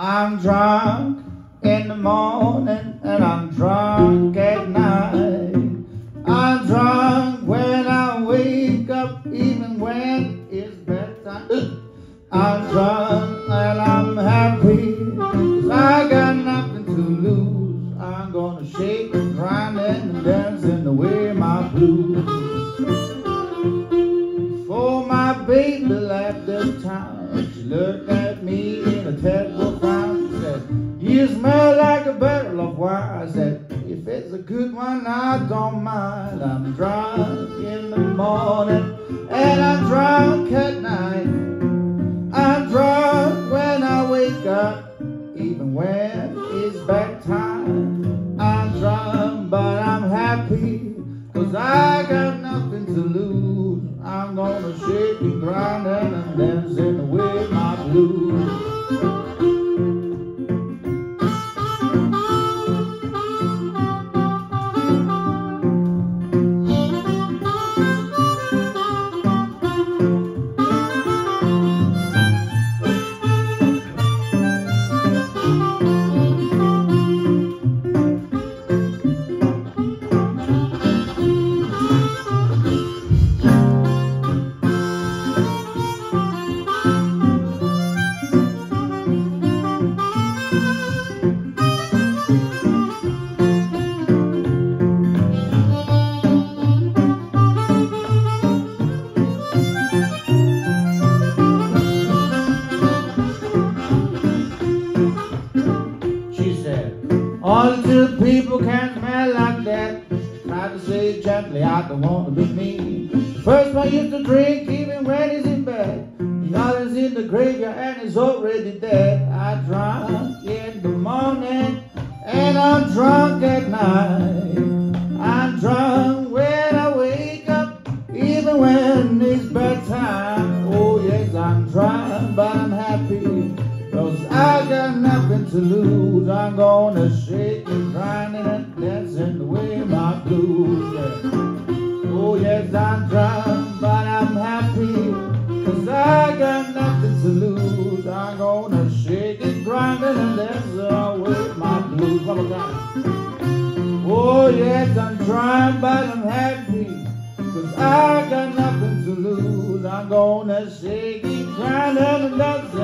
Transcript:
I'm drunk in the morning and I'm drunk at night. I'm drunk when I wake up, even when it's bedtime. I'm drunk and I'm happy, cause I got nothing to lose. I'm gonna shake and grind and dance in the way my blues. Baby left the town, she looked at me in a terrible frown. She said, You smell like a barrel of wine. I said, If it's a good one, I don't mind. I'm drunk in the morning and I'm drunk at got nothing to lose. I'm gonna shake and grind and people can smell like that. Tried to say gently, I don't want to be mean. First one used to drink even when he's in bed. Now other's in the graveyard and he's already dead. I drunk in the morning and I'm drunk at night. I'm drunk when I wake up, even when it's bedtime. Oh yes, I'm drunk, but I'm happy. Cause I got nothing to lose. I'm gonna shake and grind and dancing the way my blues. Yeah. Oh yes, I'm drunk, but I'm happy. Cause I got nothing to lose. I'm gonna shake and grind and dance away my blues. One more time. Oh yes, I'm drunk, but I'm happy. Cause I got nothing to lose. I'm gonna shake and grind and dancing away blues.